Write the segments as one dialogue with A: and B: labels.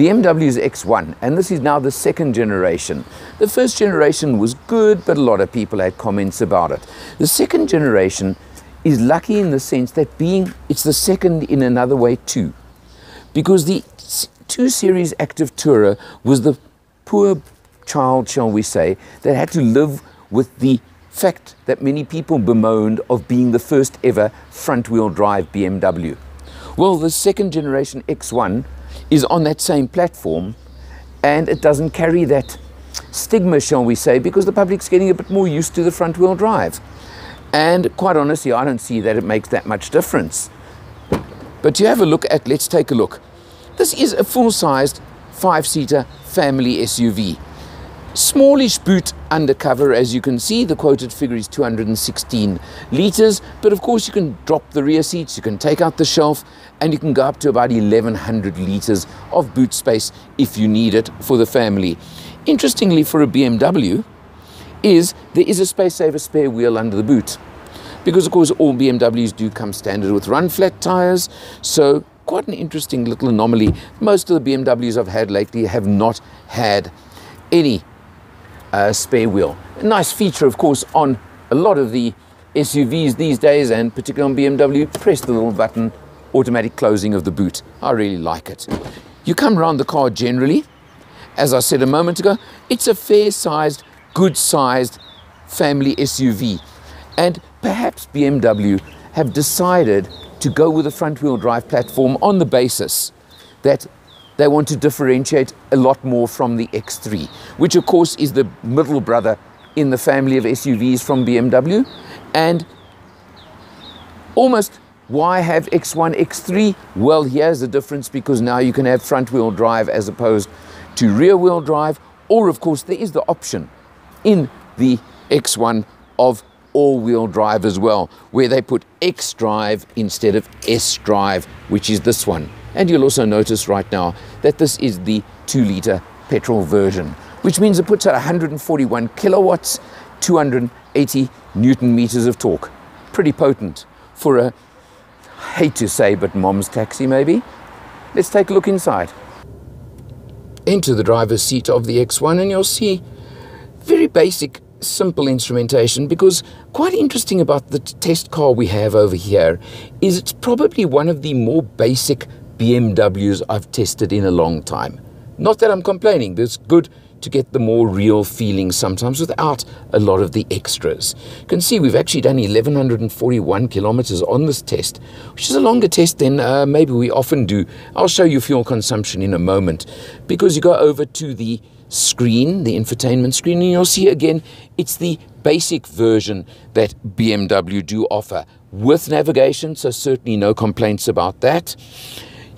A: BMW's X1, and this is now the second generation. The first generation was good, but a lot of people had comments about it. The second generation is lucky in the sense that being it's the second in another way too, because the 2 Series Active Tourer was the poor child, shall we say, that had to live with the fact that many people bemoaned of being the first ever front wheel drive BMW. Well, the second generation X1 is on that same platform and it doesn't carry that stigma, shall we say, because the public's getting a bit more used to the front wheel drive. And quite honestly, I don't see that it makes that much difference. But you have a look at, let's take a look. This is a full-sized five-seater family SUV. Smallish boot undercover, as you can see, the quoted figure is 216 litres, but of course you can drop the rear seats, you can take out the shelf, and you can go up to about 1100 litres of boot space if you need it for the family. Interestingly, for a BMW, is there is a space saver spare wheel under the boot. Because of course all BMWs do come standard with run flat tyres, so quite an interesting little anomaly. Most of the BMWs I've had lately have not had any uh, spare wheel. A nice feature, of course, on a lot of the SUVs these days, and particularly on BMW, press the little button, automatic closing of the boot. I really like it. You come around the car generally, as I said a moment ago, it's a fair-sized, good-sized family SUV. And perhaps BMW have decided to go with a front-wheel drive platform on the basis that they want to differentiate a lot more from the X3, which of course is the middle brother in the family of SUVs from BMW. And almost why have X1, X3? Well, here's the difference because now you can have front wheel drive as opposed to rear wheel drive. Or of course, there is the option in the X1 of all-wheel drive as well, where they put X drive instead of S drive, which is this one. And you'll also notice right now that this is the 2 litre petrol version, which means it puts out 141 kilowatts, 280 newton meters of torque. Pretty potent for a, hate to say, but mom's taxi maybe. Let's take a look inside. Enter the driver's seat of the X1 and you'll see very basic simple instrumentation because quite interesting about the test car we have over here is it's probably one of the more basic BMWs I've tested in a long time. Not that I'm complaining, but it's good to get the more real feeling sometimes without a lot of the extras. You can see we've actually done 1141 kilometers on this test, which is a longer test than uh, maybe we often do. I'll show you fuel consumption in a moment because you go over to the screen, the infotainment screen, and you'll see again it's the basic version that BMW do offer with navigation, so certainly no complaints about that.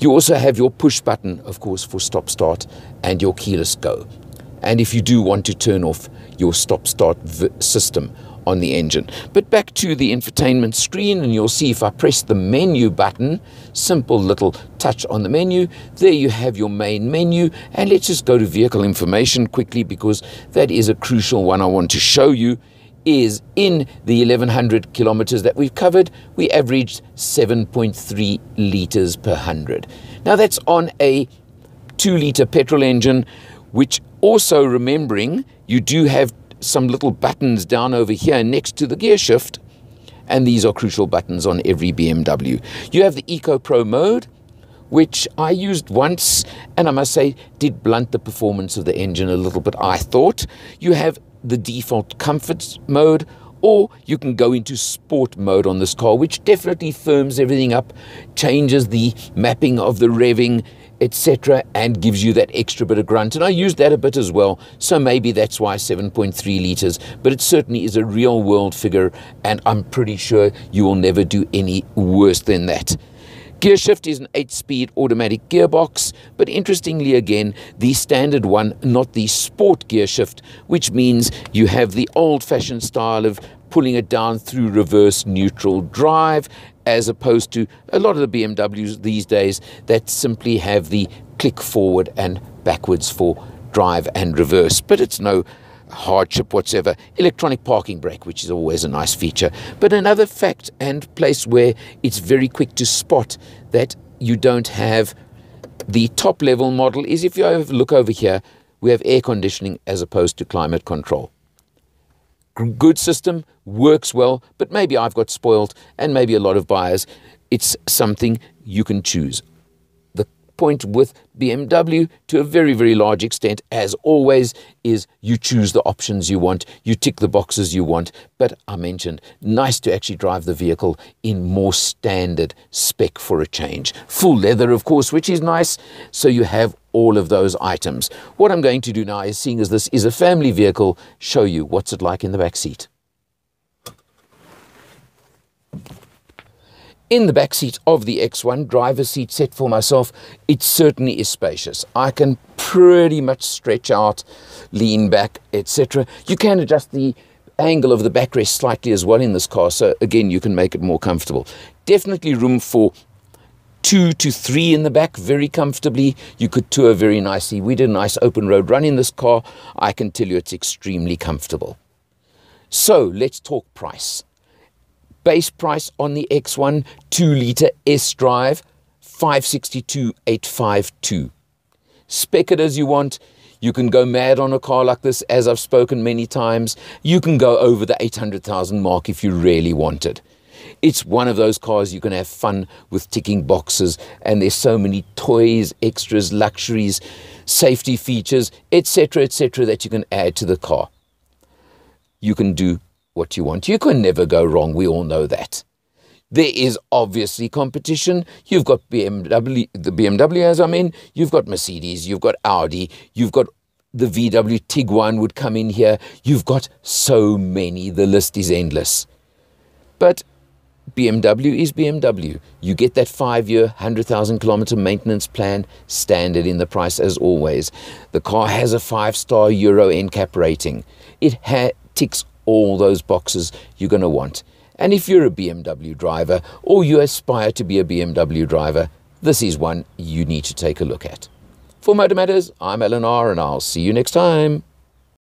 A: You also have your push button, of course, for stop start and your keyless go. And if you do want to turn off your stop start system on the engine. But back to the infotainment screen, and you'll see if I press the menu button, simple little touch on the menu, there you have your main menu. And let's just go to vehicle information quickly because that is a crucial one I want to show you is in the 1100 kilometers that we've covered, we averaged 7.3 liters per 100. Now that's on a 2 liter petrol engine, which also remembering you do have some little buttons down over here next to the gear shift, and these are crucial buttons on every BMW. You have the Eco Pro mode, which I used once, and I must say did blunt the performance of the engine a little bit, I thought. You have the default comfort mode, or you can go into sport mode on this car, which definitely firms everything up, changes the mapping of the revving, etc., and gives you that extra bit of grunt. And I used that a bit as well, so maybe that's why 7.3 litres, but it certainly is a real world figure, and I'm pretty sure you will never do any worse than that. Gear shift is an 8-speed automatic gearbox, but interestingly again, the standard one, not the sport gear shift, which means you have the old-fashioned style of pulling it down through reverse neutral drive, as opposed to a lot of the BMWs these days that simply have the click forward and backwards for drive and reverse. But it's no hardship whatsoever. Electronic parking brake, which is always a nice feature. But another fact and place where it's very quick to spot that you don't have The top level model is if you look over here, we have air conditioning as opposed to climate control. Good system, works well, but maybe I've got spoiled and maybe a lot of buyers. It's something you can choose point with BMW to a very, very large extent, as always, is you choose the options you want, you tick the boxes you want. But I mentioned, nice to actually drive the vehicle in more standard spec for a change. Full leather, of course, which is nice. So you have all of those items. What I'm going to do now is, seeing as this is a family vehicle, show you what's it like in the back seat. In the back seat of the X1, driver's seat set for myself, it certainly is spacious. I can pretty much stretch out, lean back, etc. You can adjust the angle of the backrest slightly as well in this car, so again, you can make it more comfortable. Definitely room for two to three in the back very comfortably. You could tour very nicely. We did a nice open road run in this car. I can tell you it's extremely comfortable. So let's talk price. Base price on the X1 2 litre S drive 562,852. Spec it as you want. You can go mad on a car like this, as I've spoken many times. You can go over the 800,000 mark if you really wanted. It's one of those cars you can have fun with ticking boxes, and there's so many toys, extras, luxuries, safety features, etc., etc., that you can add to the car. You can do what you want. You can never go wrong. We all know that. There is obviously competition. You've got BMW, the BMW as I'm in. You've got Mercedes. You've got Audi. You've got the VW Tiguan would come in here. You've got so many. The list is endless. But BMW is BMW. You get that five year, 100,000 kilometer maintenance plan standard in the price as always. The car has a five star Euro NCAP rating. It ticks all those boxes you're going to want. And if you're a BMW driver or you aspire to be a BMW driver, this is one you need to take a look at. For Motor Matters, I'm Alan R, and I'll see you next time.